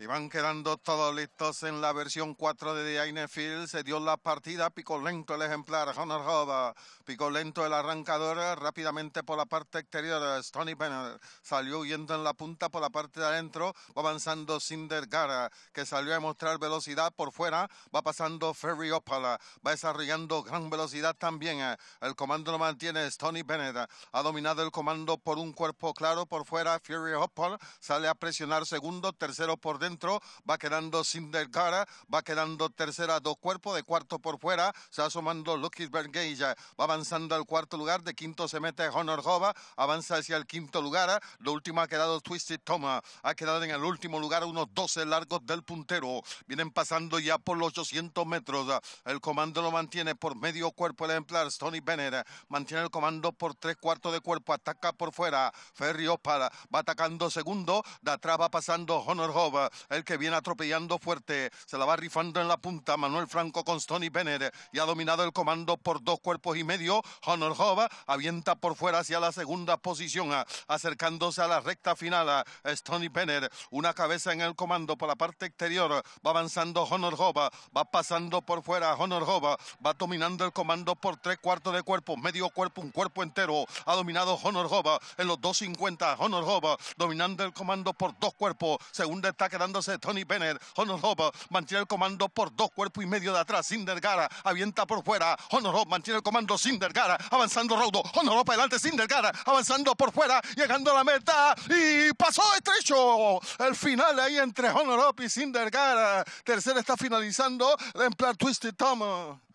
Y van quedando todos listos en la versión 4 de The Field. Se dio la partida, pico lento el ejemplar, Honor Hoba. Pico lento el arrancador, rápidamente por la parte exterior. Stony Bennett salió huyendo en la punta por la parte de adentro. Va avanzando Cinder Gara, que salió a mostrar velocidad por fuera. Va pasando Ferry Opala. Va desarrollando gran velocidad también. El comando lo mantiene Stony Bennett. Ha dominado el comando por un cuerpo claro por fuera. Fury Opala sale a presionar segundo, tercero por dentro va quedando Sindergara, va quedando tercera, dos cuerpos, de cuarto por fuera, se va asomando Lucas Bergage, va avanzando al cuarto lugar, de quinto se mete Honor Jova, avanza hacia el quinto lugar, lo último ha quedado Twisted Thomas, ha quedado en el último lugar unos 12 largos del puntero, vienen pasando ya por los 800 metros, el comando lo mantiene por medio cuerpo el ejemplar, Tony Bennett, mantiene el comando por tres cuartos de cuerpo, ataca por fuera, Ferry Opala, va atacando segundo, de atrás va pasando Honor Jova, el que viene atropellando fuerte, se la va rifando en la punta Manuel Franco con Stony Bennett y ha dominado el comando por dos cuerpos y medio. Honor Hova avienta por fuera hacia la segunda posición, acercándose a la recta final. Stony Bennett, una cabeza en el comando por la parte exterior, va avanzando Honor Hova, va pasando por fuera Honor Hova, va dominando el comando por tres cuartos de cuerpo, medio cuerpo, un cuerpo entero. Ha dominado Honor Hova en los 2.50. Honor Hova dominando el comando por dos cuerpos. Segunda está quedando Tony Bennett. Honor Hope mantiene el comando por dos cuerpos y medio de atrás. Sindergara avienta por fuera. Honor Hope mantiene el comando. Sindergara avanzando Raudo. Honor Hope adelante. Sindergara avanzando por fuera. Llegando a la meta. Y pasó estrecho. El final ahí entre Honor Hope y Sindergara. Tercera está finalizando. El Twisted Thomas.